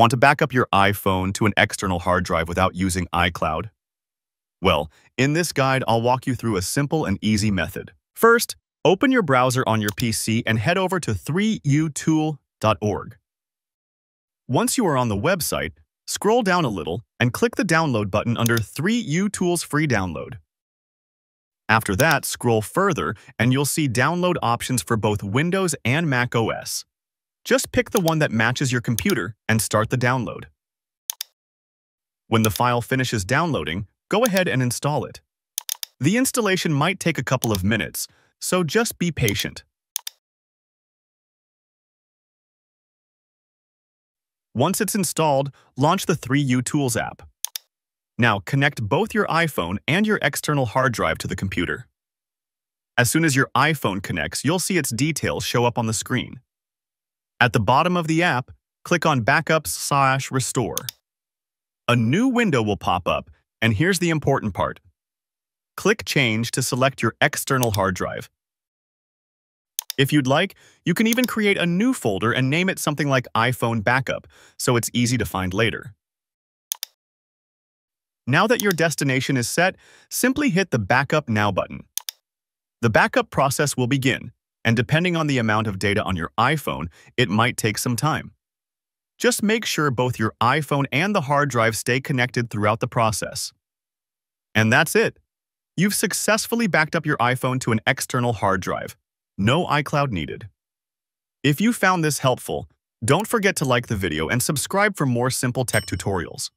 Want to back up your iPhone to an external hard drive without using iCloud? Well, in this guide, I'll walk you through a simple and easy method. First, open your browser on your PC and head over to 3utool.org. Once you are on the website, scroll down a little and click the download button under 3utools free download. After that, scroll further and you'll see download options for both Windows and Mac OS. Just pick the one that matches your computer and start the download. When the file finishes downloading, go ahead and install it. The installation might take a couple of minutes, so just be patient. Once it's installed, launch the 3U Tools app. Now connect both your iPhone and your external hard drive to the computer. As soon as your iPhone connects, you'll see its details show up on the screen. At the bottom of the app, click on Backups slash Restore. A new window will pop up, and here's the important part. Click Change to select your external hard drive. If you'd like, you can even create a new folder and name it something like iPhone Backup, so it's easy to find later. Now that your destination is set, simply hit the Backup Now button. The backup process will begin, and depending on the amount of data on your iPhone, it might take some time. Just make sure both your iPhone and the hard drive stay connected throughout the process. And that's it. You've successfully backed up your iPhone to an external hard drive. No iCloud needed. If you found this helpful, don't forget to like the video and subscribe for more simple tech tutorials.